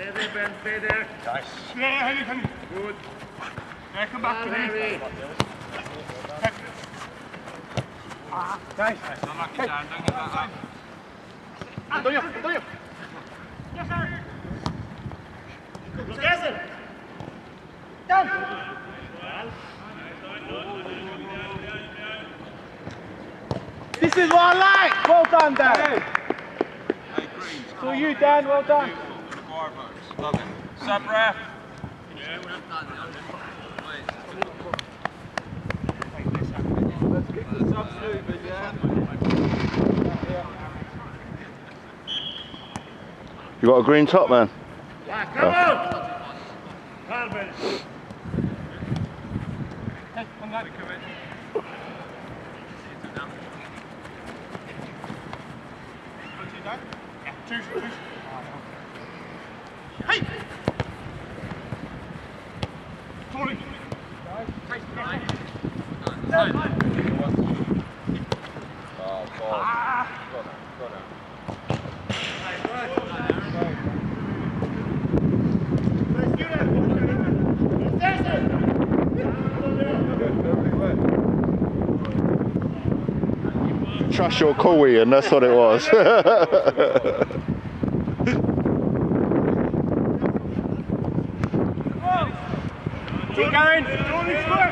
Steady, Ben, steady. Nice. Yeah, Henry, Henry. Good. Yeah, come back to Well, Henry. Harry. Nice. Unlucky, Dan. Don't give that up. Antonio, Antonio. Yes, sir. Yes, sir. Down. This is what I like. Well done, Dan. Hey, So you, Dan. Well done. It. Sub ref. You got a green top, man? Yeah, come on. Calvin. Hey, choose, choose. Hey! Tony. Oh, God. Trust your call, Ian. That's what it was. Keep going. Tony, score.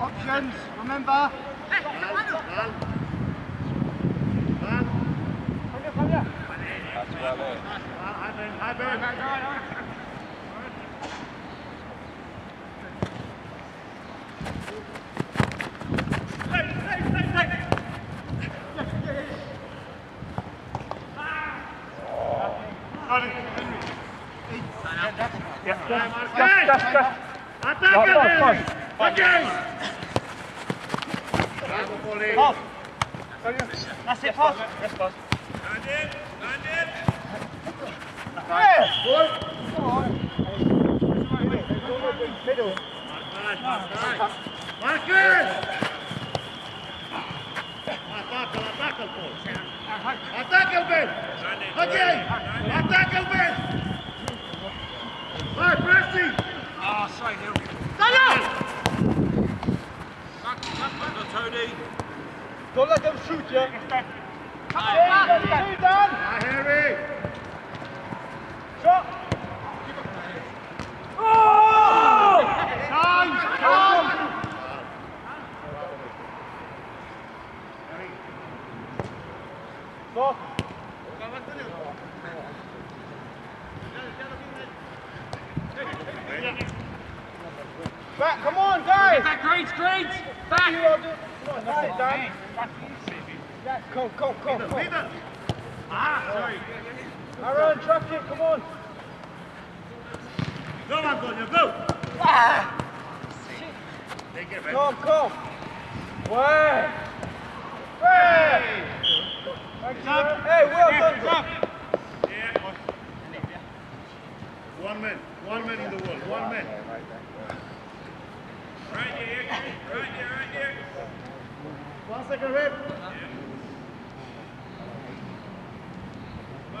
Options, remember. That's well in. Hi, Ben. Hi, Ben. Attack him, Henry. Again. Bravo, Pauline. Pass. That's it, pass. Yes, pass. Middle. Marcus! Ataca, ataca, pô. Ataca, Ben! Ok! Ataca, Ben! Vai, pressing! Ah, sorry, Hill. Tony. Don't let them shoot you. Come on, Dan! Harry. Back, come on, guys. Back, Greens. You Back. all do- Come on, that's it, Dan. Yeah, come, come, come, come. Middle! Ah, sorry. Aaron, track it, come on. Go, Antonio, go! Take it. Come, come. Way. Way. Thank you. Hey, well done. Grab. One man, one man in the wall, one man. Right here, right here, right here. One second, Red.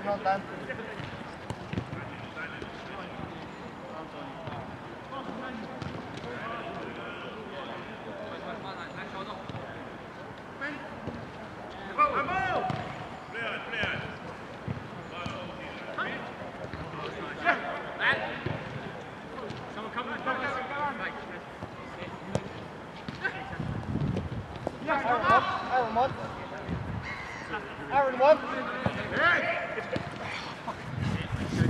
We're passing on, Aaron one. One.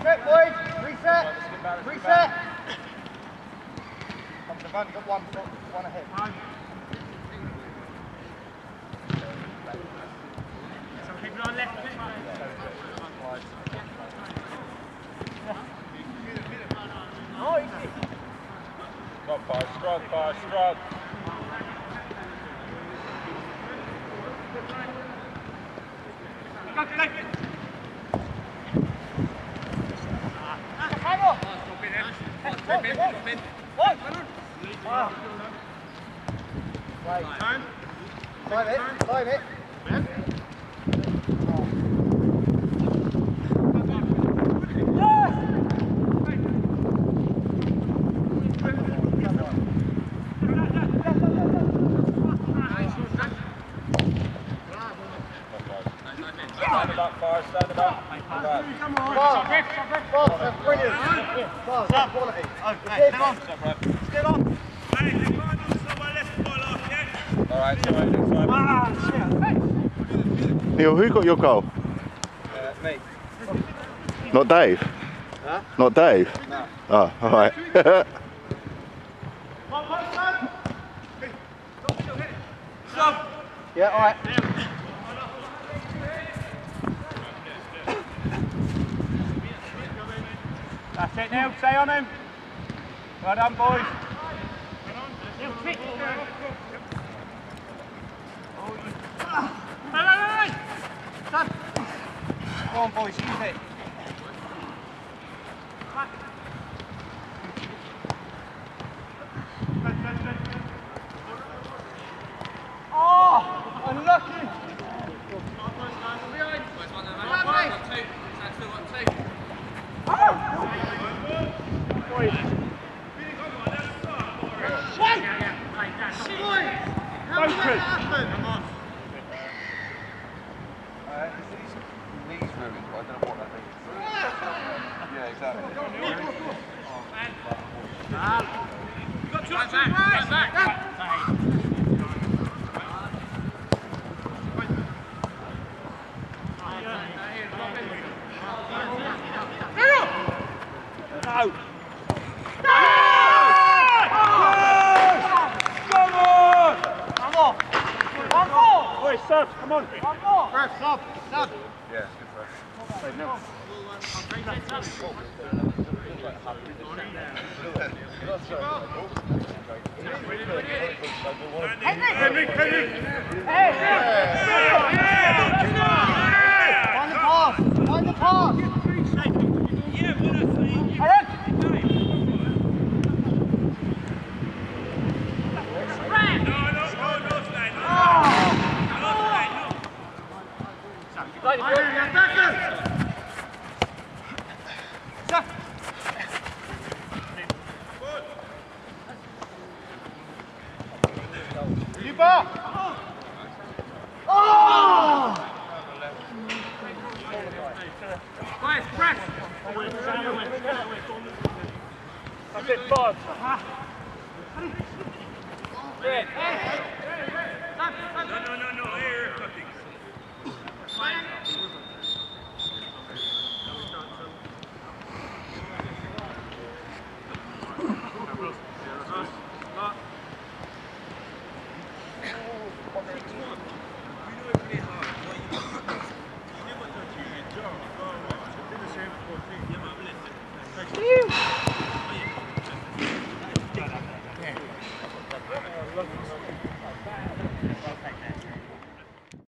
Reset, boys. Reset. Reset. I've only got one, foot, one ahead. So keep it on left. Not far, struck, Strong pass, strong pass, strong. Five it. Five it. Stand up, fire, stand up. Right. Bars. Bars. That's brilliant. Yeah, That's quality. Okay, come on. Still on. Hey, they can't do someone left ball off, yeah? All right, so next time. Neil, who got your goal? Uh, me. Not Dave? Huh? Not Dave? No. Oh, alright. Yeah, all right. That's it now, stay on him. Well done, boys. Go on, boys. Use it. Oh, unlucky. Uh, is his knees ruined? I don't know what that means. Yeah, exactly. One more. One more. Boys, sub, come on. One more. First, sub. Sub. Yeah, good. Oh! Press. That's it, Bob. No, no, no, no, here, cutting.